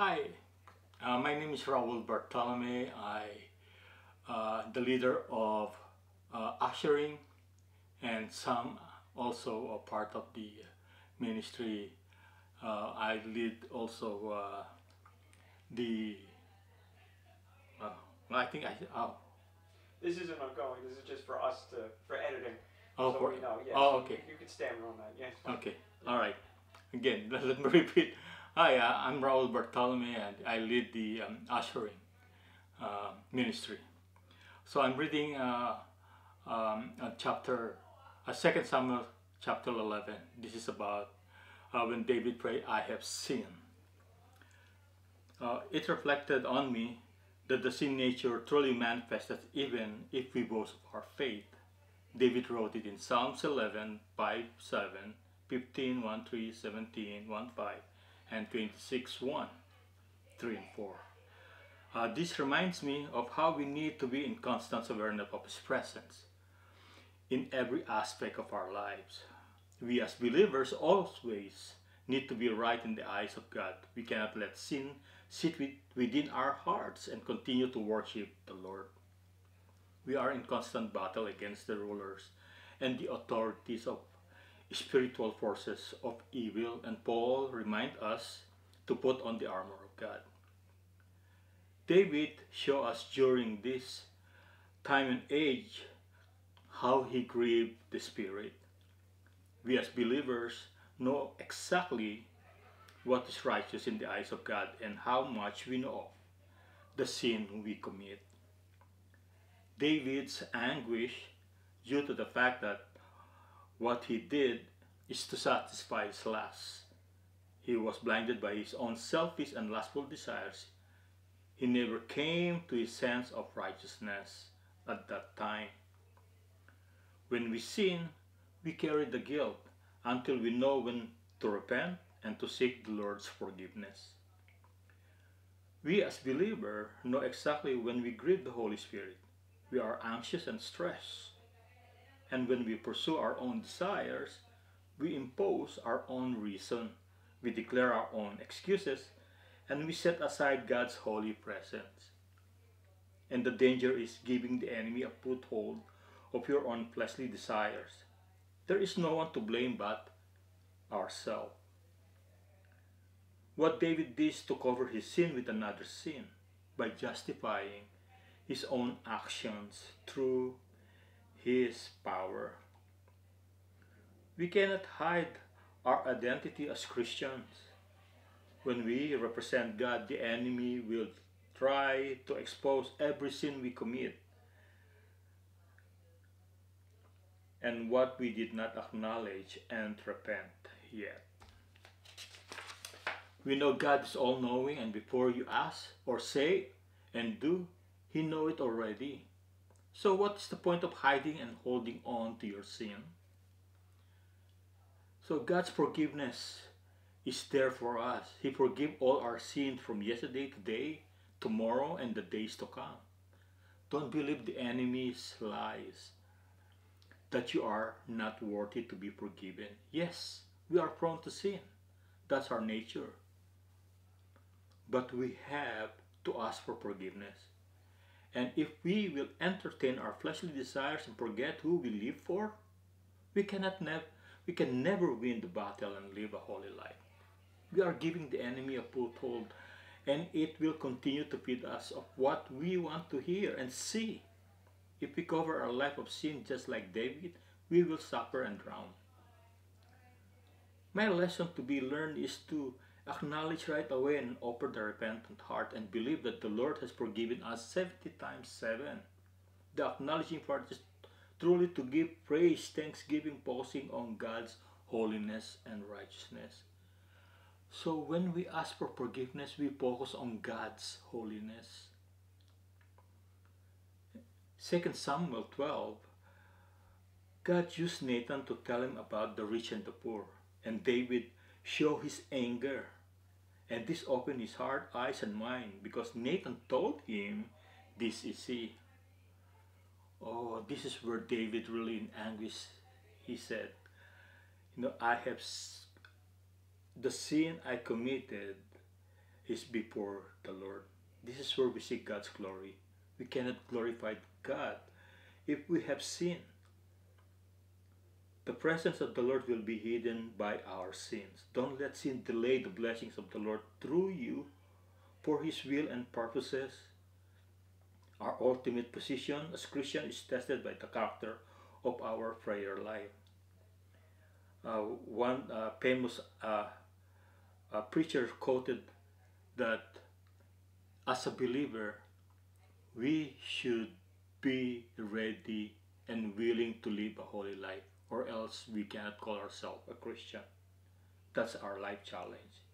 Hi, uh, my name is Raul Bartolome. I, uh, the leader of uh, ushering, and some also a part of the ministry. Uh, I lead also uh, the. Uh, I think I. Oh, This isn't ongoing. This is just for us to for editing. oh, so for- we know. Yes. oh, okay. You, can stand on that. Yes. Okay, all right. Again, let me repeat. Hi, uh, I'm Raul Bartolome and I lead the um, ushering uh, ministry. So I'm reading uh, um, a chapter, uh, 2 Samuel chapter 11. This is about uh, when David prayed, I have sinned. Uh, it reflected on me that the sin nature truly manifested even if we boast of our faith. David wrote it in Psalms 11, 5, 7, 15, 1, 3, 17, 1, 5, and 26, 1, 3, and 4. Uh, this reminds me of how we need to be in constant awareness of His presence in every aspect of our lives. We as believers always need to be right in the eyes of God. We cannot let sin sit with, within our hearts and continue to worship the Lord. We are in constant battle against the rulers and the authorities of spiritual forces of evil, and Paul reminds us to put on the armor of God. David show us during this time and age how he grieved the Spirit. We as believers know exactly what is righteous in the eyes of God and how much we know of the sin we commit. David's anguish due to the fact that what he did is to satisfy his lust. He was blinded by his own selfish and lustful desires. He never came to his sense of righteousness at that time. When we sin, we carry the guilt until we know when to repent and to seek the Lord's forgiveness. We as believers know exactly when we grieve the Holy Spirit. We are anxious and stressed. And when we pursue our own desires, we impose our own reason. We declare our own excuses and we set aside God's holy presence. And the danger is giving the enemy a foothold of your own fleshly desires. There is no one to blame but ourselves. What David did is to cover his sin with another sin by justifying his own actions through his power. We cannot hide our identity as Christians. When we represent God, the enemy will try to expose every sin we commit and what we did not acknowledge and repent yet. We know God is all knowing, and before you ask or say and do, He know it already. So, what is the point of hiding and holding on to your sin? So, God's forgiveness is there for us. He forgive all our sins from yesterday, today, tomorrow, and the days to come. Don't believe the enemy's lies that you are not worthy to be forgiven. Yes, we are prone to sin. That's our nature. But we have to ask for forgiveness. And if we will entertain our fleshly desires and forget who we live for, we cannot nev- we can never win the battle and live a holy life. We are giving the enemy a foothold and it will continue to feed us of what we want to hear and see. If we cover our life of sin just like David, we will suffer and drown. My lesson to be learned is to acknowledge right away and offer the repentant heart and believe that the Lord has forgiven us 70 times 7. The acknowledging part is truly to give praise, thanksgiving, posing on God's holiness and righteousness. So when we ask for forgiveness, we focus on God's holiness. 2 Samuel 12, God used Nathan to tell him about the rich and the poor, and David showed his anger. And this opened his heart, eyes, and mind because Nathan told him, This is he. Oh, this is where David really in anguish. He said, You know, I have the sin I committed is before the Lord. This is where we see God's glory. We cannot glorify God if we have sinned. The presence of the Lord will be hidden by our sins. Don't let sin delay the blessings of the Lord through you for His will and purposes. Our ultimate position as Christian is tested by the character of our prayer life. Uh, one uh, famous uh, preacher quoted that as a believer, we should be ready and willing to live a holy life, or else we cannot call ourselves a Christian. That's our life challenge.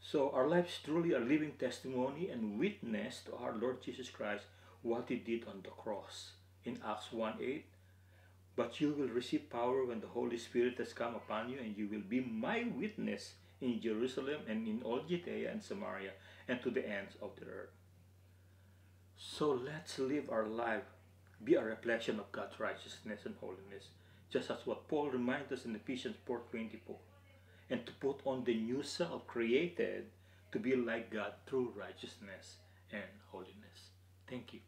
So our life is truly a living testimony and witness to our Lord Jesus Christ, what He did on the cross. In Acts 1 8, but you will receive power when the Holy Spirit has come upon you, and you will be my witness in Jerusalem and in all Judea and Samaria and to the ends of the earth. So let's live our life, be a reflection of God's righteousness and holiness, just as what Paul reminds us in Ephesians 4.24, and to put on the new self created to be like God through righteousness and holiness. Thank you.